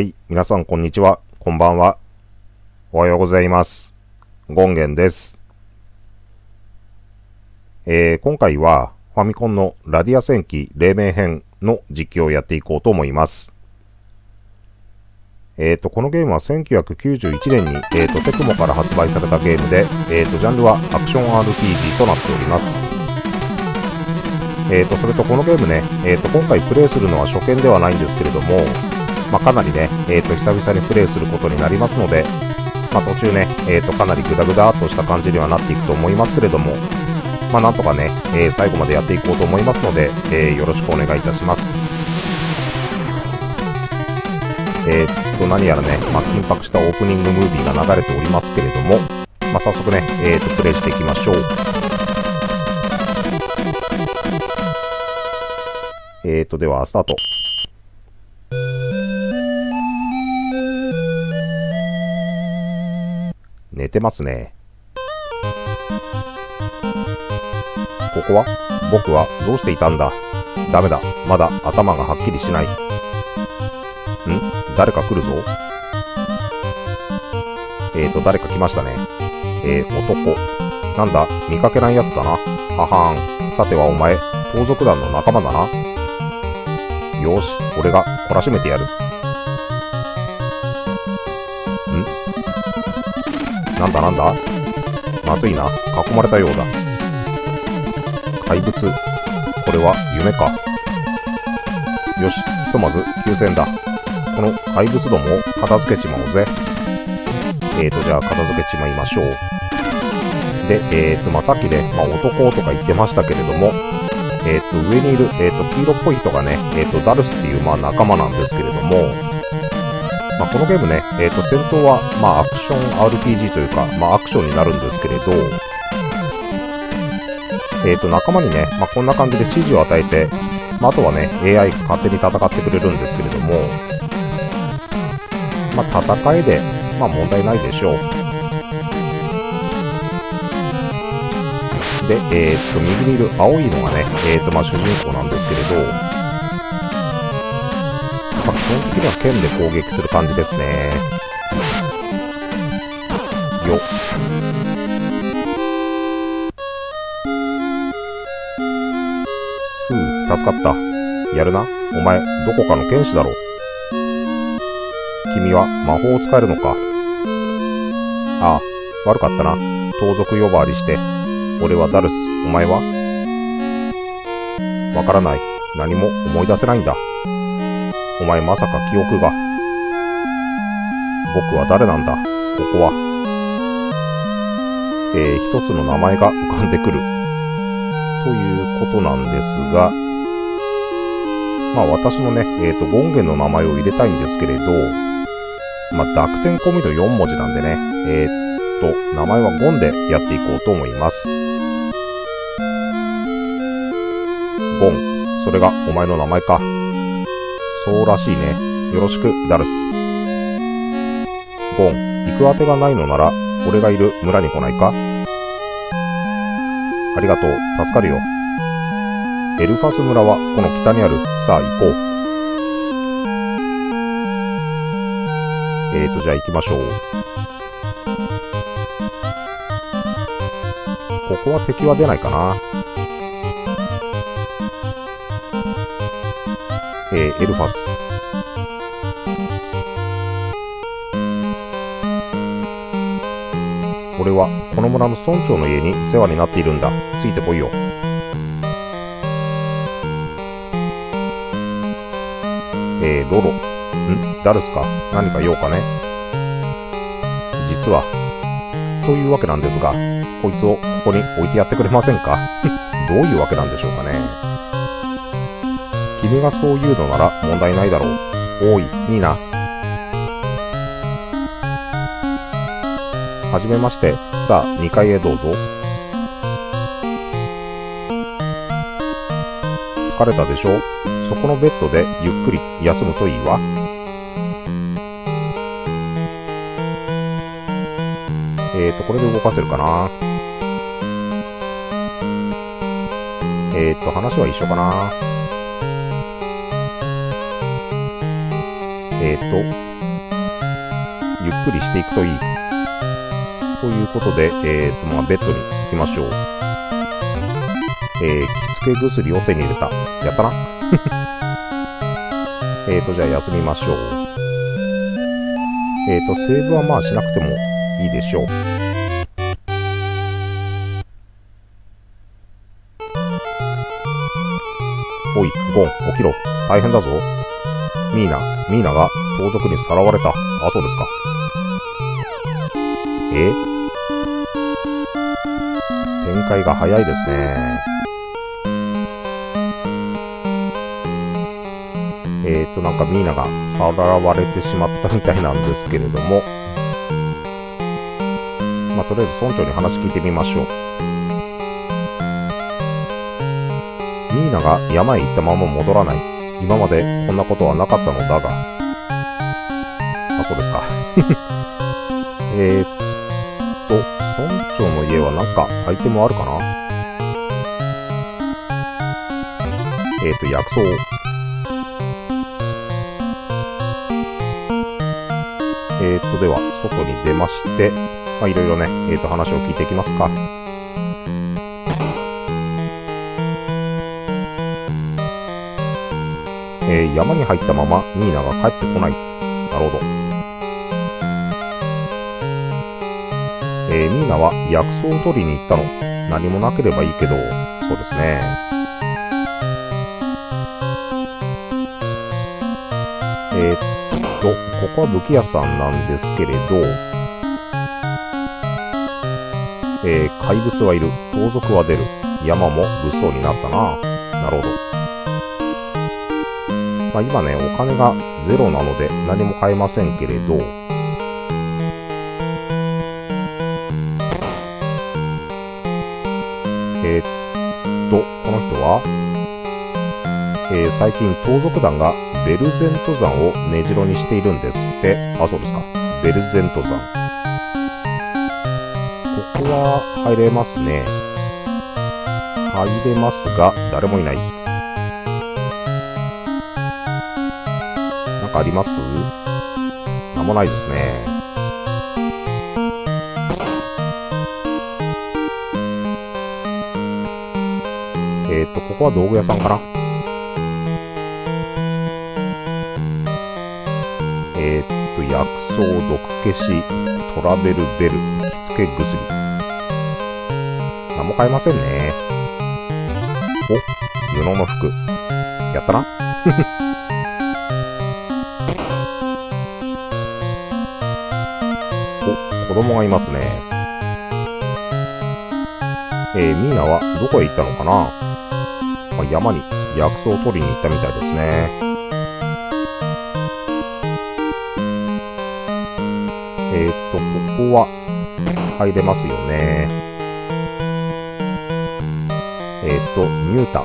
はい、皆さんこんにちは、こんばんは。おはようございます。ゴンゲンです。えー、今回はファミコンのラディア戦記黎明編の実況をやっていこうと思います。えーと、このゲームは1991年に、えーと、テクモから発売されたゲームで、えーと、ジャンルはアクション RPG となっております。えーと、それとこのゲームね、えーと、今回プレイするのは初見ではないんですけれども、まあ、かなりね、えーと、久々にプレイすることになりますので、まあ、途中ね、えーと、かなりグダグダっとした感じにはなっていくと思いますけれども、まあ、なんとかね、えー最後までやっていこうと思いますので、えーよろしくお願いいたします。えーっと、何やらね、まあ、緊迫したオープニングムービーが流れておりますけれども、まあ、早速ね、えーっと、プレイしていきましょう。えーっと、では、スタート。寝てますね。ここは？僕は？どうしていたんだ？ダメだ。まだ頭がはっきりしない。ん？誰か来るぞ。えーと、誰か来ましたね。えー、男。なんだ？見かけないやつだな。ははーん。さてはお前、盗賊団の仲間だな。よし、俺が懲らしめてやる。なんだなんだ？まずいな。囲まれたようだ。怪物。これは夢か。よし、ひとまず休戦だ。この怪物どもを片付けちまおうぜ。えーと、じゃあ片付けちまいましょう。で、えーと、まあ、さっきね、まあ、男とか言ってましたけれども、えーと、上にいる、えーと、黄色っぽい人がね、えーと、ダルスっていう、まあ、仲間なんですけれども、まあ、このゲームね、えーと、戦闘は、まあ、アション RPG というか、まあ、アクションになるんですけれど、えーと、仲間にね、まあ、こんな感じで指示を与えて、まあ、あとはね、AI が勝手に戦ってくれるんですけれども、まあ、戦いで、まあ、問題ないでしょう。で、えーと、右にいる青いのがね、えーと、まあ、主人公なんですけれど、まあ、基本的には剣で攻撃する感じですね。助かった。やるな。お前、どこかの剣士だろう。君は魔法を使えるのか。ああ、悪かったな。盗賊呼ばわりして。俺はダルス。お前は？わからない。何も思い出せないんだ。お前まさか記憶が。僕は誰なんだここは。えー、一つの名前が浮かんでくる。ということなんですが、まあ私のね、えっ、と、権限の名前を入れたいんですけれど、まあ濁点込みの4文字なんでね、えっ、と、名前はゴンでやっていこうと思います。ゴン、それがお前の名前か。そうらしいね。よろしく、ダルス。ゴン、行く当てがないのなら、俺がいる村に来ないかありがとう、助かるよ。エルファス村はこの北にある。さあ行こう。えーと、じゃあ行きましょう。ここは敵は出ないかな。えー、エルファス。俺はこの村の村長の家に世話になっているんだ。ついてこいよ。えー、ロロ。ん？ダルスか？何か用かね実は。というわけなんですが、こいつをここに置いてやってくれませんか？どういうわけなんでしょうかね君がそう言うのなら問題ないだろう。おい、いいな。はじめまして。さあ、2階へどうぞ。疲れたでしょ？そこのベッドでゆっくり休むといいわ。えーと、これで動かせるかな？えーと、話は一緒かな？ええっ、と、ゆっくりしていくといい。ということで、えっ、と、まあ、ベッドに行きましょう。えー、け薬を手に入れた。やったな。えっと、じゃあ休みましょう。えっ、と、セーブはまあしなくてもいいでしょう。おい、ゴン、起きろ。大変だぞ。ミーナ、ミーナが盗賊にさらわれた。あ、そうですか。え展開が早いですね。えーと、なんかミーナがさらわれてしまったみたいなんですけれども、まあ、とりあえず村長に話聞いてみましょう。ミーナが山へ行ったまま戻らない。今までこんなことはなかったのだが。あ、そうですか。えーっと、村長の家はなんかアイテムあるかな？えーと、薬草。えーっと、では、外に出まして、まあ、いろいろね、えーっと、話を聞いていきますか。えー、山に入ったままニーナが帰ってこない。なるほど。えー、ミーナは薬草を取りに行ったの。何もなければいいけど、そうですね。えー、っと、ここは武器屋さんなんですけれど、えー、怪物はいる。盗賊は出る。山も物騒になったな。なるほど。まあ、今ね、お金がゼロなので何も買えませんけれど、えー、っと、この人は、えー、最近盗賊団がベルゼント山を根城にしているんですって。あ、そうですか。ベルゼント山。ここは入れますね。入れますが、誰もいないなん。かあります？なんもないですね。えっ、ー、と、ここは道具屋さんかなえっ、と、薬草、毒消し、トラベルベル、着付け薬。何も買えませんね。お、布の服。やったな お。子供がいますね。えー、ミーナはどこへ行ったのかな、まあ、山に薬草を取りに行ったみたいですね。えー、っと、ここは入れますよね。えー、っと、ミュータ。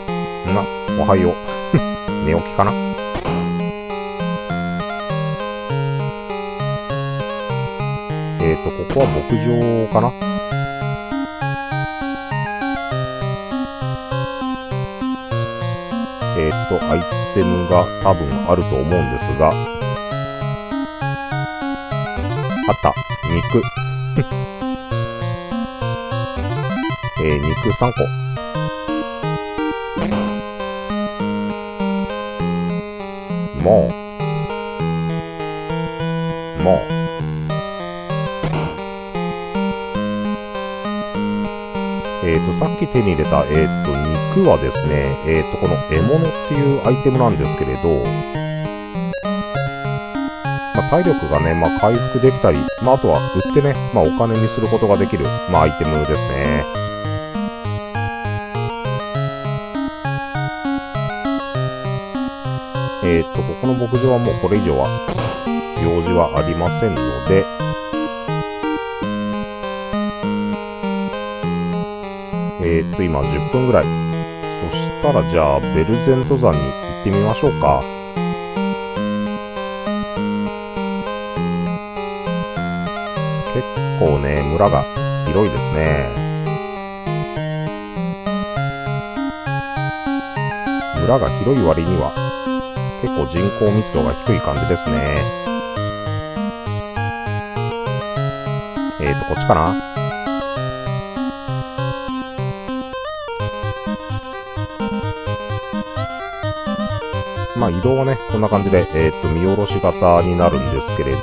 な、おはよう。寝起きかな？えっ、と、ここは牧場かな？えっ、ー、と、アイテムが多分あると思うんですが、あった、肉。えー、肉3個。もう、もう、えっ、ー、と、さっき手に入れた、えっ、ー、と、肉はですね、えっ、ー、と、この獲物っていうアイテムなんですけれど、体力がね、まあ、回復できたり、まあ、あとは売ってね、まあ、お金にすることができる、まあ、アイテムですね。えっ、と、ここの牧場はもうこれ以上は、用事はありませんので、えー、っと、今10分ぐらい。そしたら、じゃあ、ベルゼント山に行ってみましょうか。構ね、村が広いですね。村が広い割には、結構人口密度が低い感じですね。えーと、こっちかな？まあ移動はね、こんな感じで、えっ、と、見下ろし型になるんですけれど、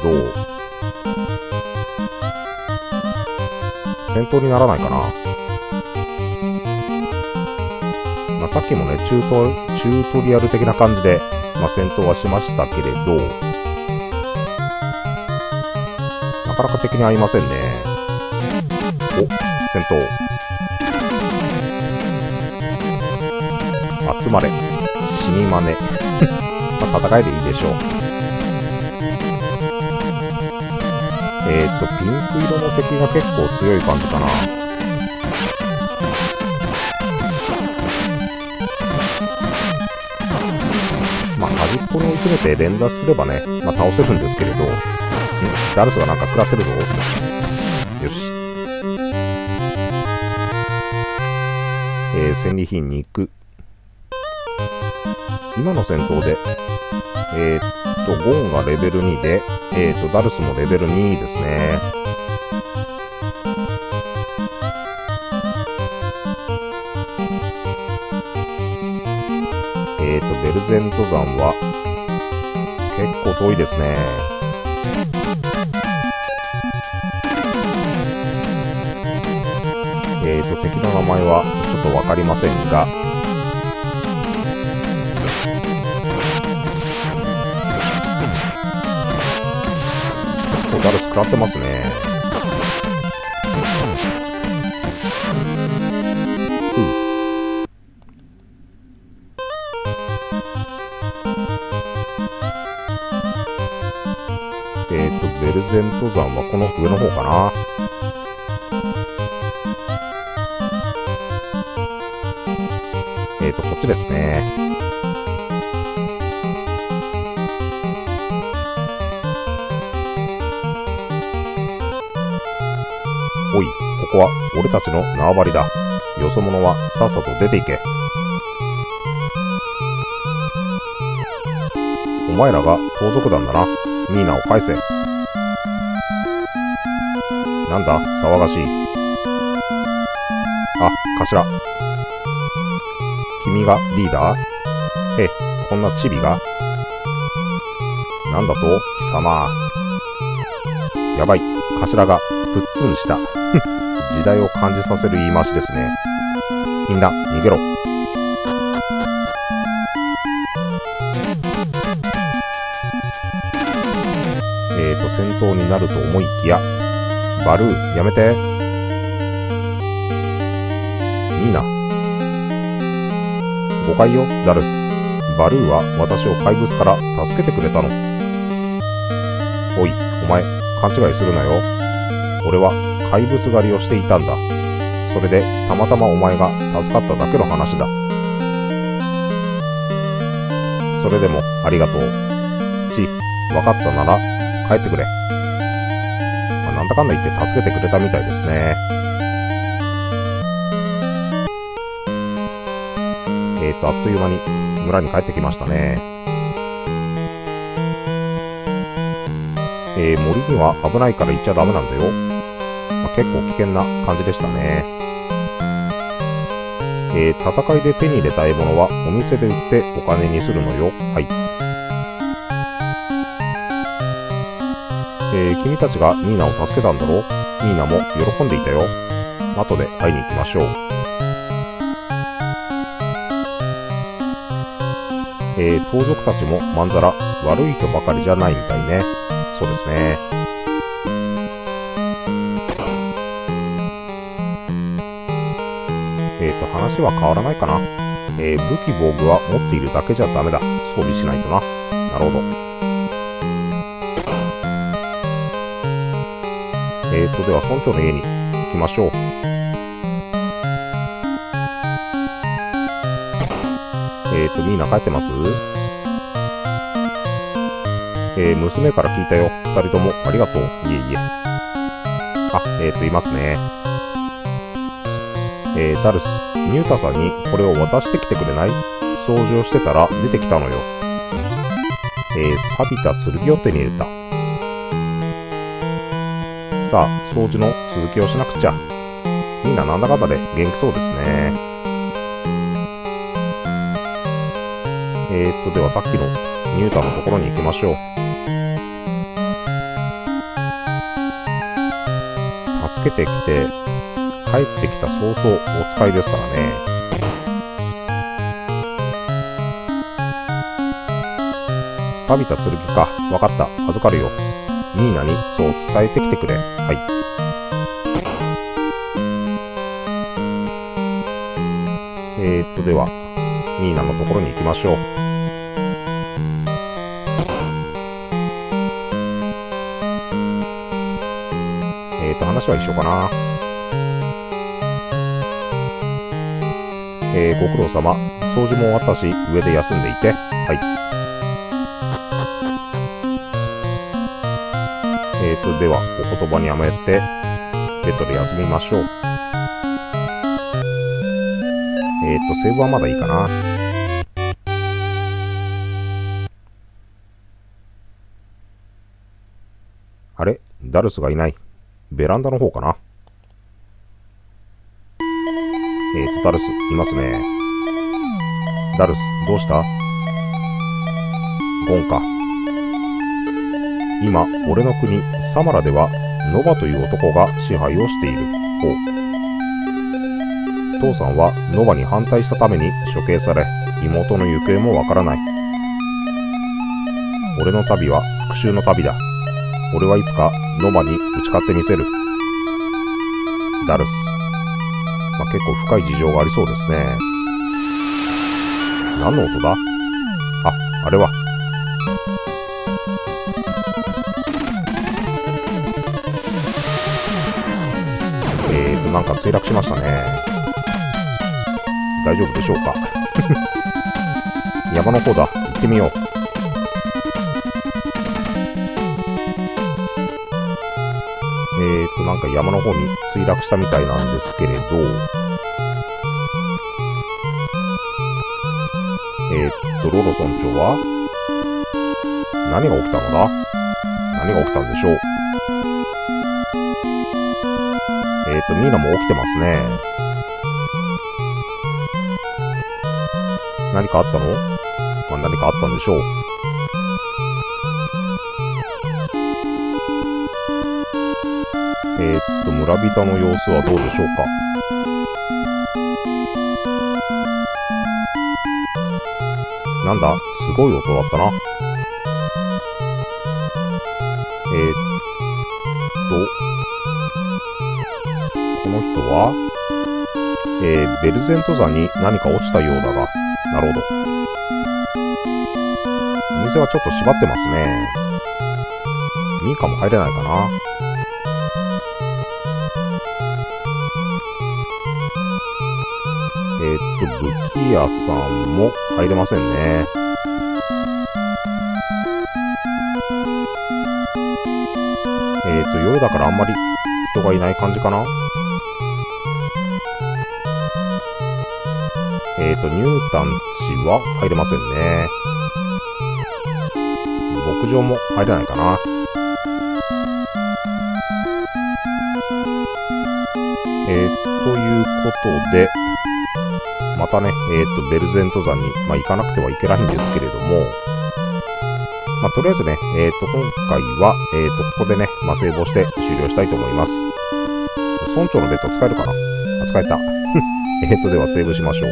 戦闘にならないかな。まあ、さっきもね、チュート、チュートリアル的な感じで、まあ、戦闘はしましたけれど、なかなか敵に合いませんね。お、戦闘。集まれ。死に まね。ま、戦いでいいでしょう。えーと、ピンク色の敵が結構強い感じかな。まあ、端っこに追い詰めて連打すればね、まあ、倒せるんですけれど、ダルスがなんか食らってるぞ。よし。えー、戦利品に行く。今の戦闘で、えー、っと、ゴーンがレベル2で、えー、と、ダルスもレベル2ですね。えー、っと、ベルゼント山は、結構遠いですね。えー、と、敵の名前はちょっとわかりませんが、ダルス食らってますね。えっ、ー、と、ベルゼント山はこの上の方かな。えっ、ー、と、こっちですね。ここは俺たちの縄張りだ。よそ者はさっさと出ていけ。お前らが盗賊団だな。ミーナを返せ。なんだ、騒がしい。あ、頭。君がリーダー？え、こんなチビが？なんだと？貴様。やばい、頭がぶっつんした。時代を感じさせる言い回しですね。みんな、逃げろ。えーと、戦闘になると思いきや、バルー、やめて。いいな。誤解よ、ダルス。バルーは私を怪物から助けてくれたの。おい、お前、勘違いするなよ。俺は怪物狩りをしていたんだ。それで、たまたまお前が助かっただけの話だ。それでも、ありがとう。ち、分かったなら、帰ってくれ。まあ、なんだかんだ言って助けてくれたみたいですね。えーと、あっという間に村に帰ってきましたね。えー、森には危ないから行っちゃダメなんだよ。結構危険な感じでしたね。えー、戦いで手に入れた獲物はお店で売ってお金にするのよ。はい。えー、君たちがミーナを助けたんだろ？ミーナも喜んでいたよ。後で会いに行きましょう。えー、盗賊たちもまんざら悪い人ばかりじゃないみたいね。そうですね。話は変わらないかな。えー、武器防具は持っているだけじゃダメだ。装備しないとな。なるほど。えーと、では村長の家に行きましょう。えーと、みんな帰ってます？えー、娘から聞いたよ。二人ともありがとう。いえいえ。あ、えーと、いますね。えー、ダルス、ニュータさんにこれを渡してきてくれない？掃除をしてたら出てきたのよ。えー、錆びた剣を手に入れた。さあ、掃除の続きをしなくちゃ。みんななんだかんだで元気そうですね。えー、っと、ではさっきのニュータのところに行きましょう。助けてきて、帰ってきた早々お使いですからね。錆びた剣か。わかった。預かるよ。ミーナにそう伝えてきてくれ。はい。えー、っと、では、ミーナのところに行きましょう。えーと、話は一緒かな。えー、ご苦労様。掃除も終わったし、上で休んでいて。はい。えーと、では、お言葉に甘えて、ベッドで休みましょう。えーと、セーブはまだいいかな。あれ？ダルスがいない。ベランダの方かな？えーと、ダルス、いますね。ダルス、どうした？ゴンか。今、俺の国、サマラでは、ノバという男が支配をしている。ほう。父さんはノバに反対したために処刑され、妹の行方もわからない。俺の旅は復讐の旅だ。俺はいつかノバに打ち勝ってみせる。ダルス。結構深い事情がありそうですね。何の音だ？あ、あれは。えーとなんか墜落しましたね。大丈夫でしょうか？山の方だ。行ってみよう。えーと、なんか山の方に墜落したみたいなんですけれど、えーと、ロロ村長は？何が起きたのだ？何が起きたんでしょう？えっ、と、ミーナも起きてますね。何かあったの？まあ、何かあったんでしょう。えっ、と、村人の様子はどうでしょうか？なんだ？すごい音だったな。えっ、と、この人は、えー、ベルゼント山に何か落ちたようだが、なるほど。お店はちょっと閉まってますね。ミーカも入れないかな。えー、っと、武器屋さんも入れませんね。えー、っと、夜だからあんまり人がいない感じかなえっ、と、ニュータンチは入れませんね。牧場も入れないかな。えー、ということで、またね、えっ、ー、と、ベルゼント山に、まあ、行かなくてはいけないんですけれども、まあ、とりあえずね、えっ、ー、と、今回は、えっ、と、ここでね、まあ、セーブをして終了したいと思います。村長のベッド使えるかな？あ、使えた。えっと、ではセーブしましょう。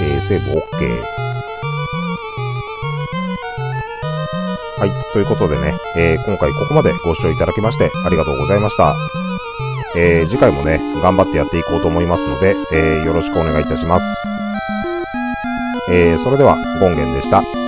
えセーブ OK。ということでね、えー、今回ここまでご視聴いただきましてありがとうございました。えー、次回もね、頑張ってやっていこうと思いますので、えー、よろしくお願いいたします。えー、それでは、ゴンゲンでした。